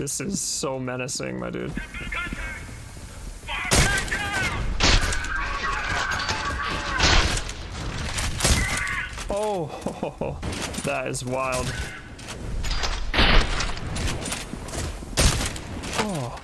This is so menacing, my dude. Oh, that is wild. Oh.